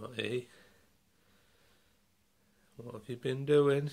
party. What have you been doing?